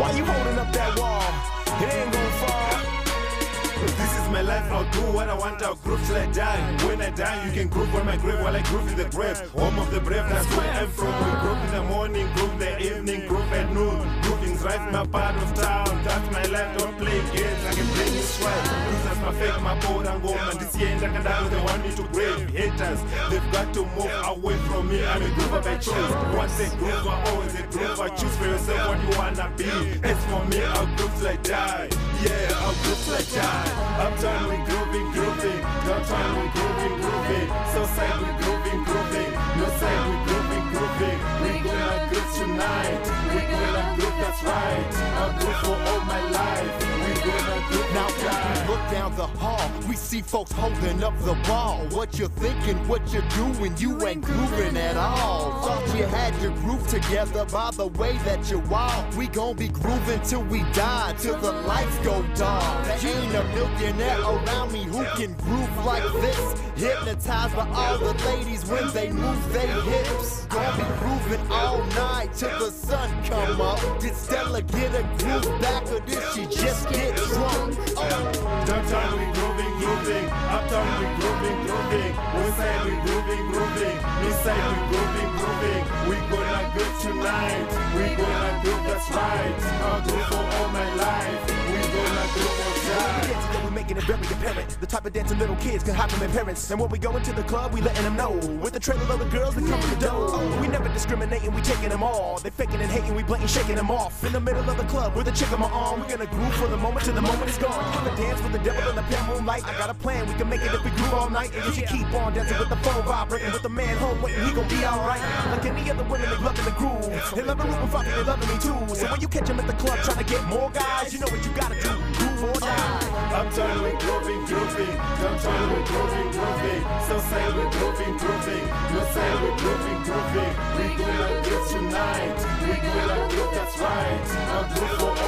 Why you holding up that wall? It ain't gonna fall. This is my life, I'll do what I want, I'll groove till I die. When I die, you can groove on my grave while I groove in the grave. Home of the brave, that's where I'm from. We groove in the morning, groove the evening, groove at noon. Grooving's right my part of town. My fake, my board, and go, man. This year, Ndakandalo, they want me to grave. Haters, they've got to move away from me. I'm a groover by choice. Once a groover, always oh, a groover. Choose for yourself what you wanna be. it's for me, I'll groove till I die. Yeah, I'll groove till I die. Uptown we grooving, grooving. Downtown we grooving, grooving. Southside we grooving, grooving. Northside we grooving, grooving. We gonna groove tonight. We gonna groove, that's right. I'll groove for all my life. We gonna groove Now, we look down the hall, we see folks holding up the ball. What you're thinking, what you're doing, you ain't grooving at all. Thought you had your groove together by the way that you walk. We gon' be grooving till we die, till the lights go dark. There ain't a millionaire around me who can groove like this. Hypnotized by all the ladies when they move their hips. Gonna be grooving all night till the sun come up. Did Stella get a groove back or did she just get drunk? Oh. Downtown we grooving, grooving. Uptown we grooving, grooving. Westside we grooving, grooving. Eastside we grooving, grooving. We gonna groove tonight. We gonna groove, that's right. I'll groove for we making it very apparent. The type of dancing little kids can hide from their parents. And when we go into the club, we letting them know. With the trailer of the girls that come from the door. We never discriminating, we taking them all. They faking and hating, we blatant shaking them off. In the middle of the club with a chick on my arm. We gonna groove for the moment till the moment is gone. Gonna dance with the devil in the pale moonlight. I got a plan, we can make it if we groove all night. And you should keep on dancing with the phone vibrating. With the man home waiting, he gon' be alright. Like any other women, they loving the groove. They loving Ruben Foxy, they loving me too. So when you catch them at the club trying to get more guys, you know what you or die. Uptown we grooving, grooving. Downtown we grooving, grooving. Southside we grooving, grooving. Northside we grooving, grooving. We gonna groove tonight. We gonna groove, that's right. I'll groove for.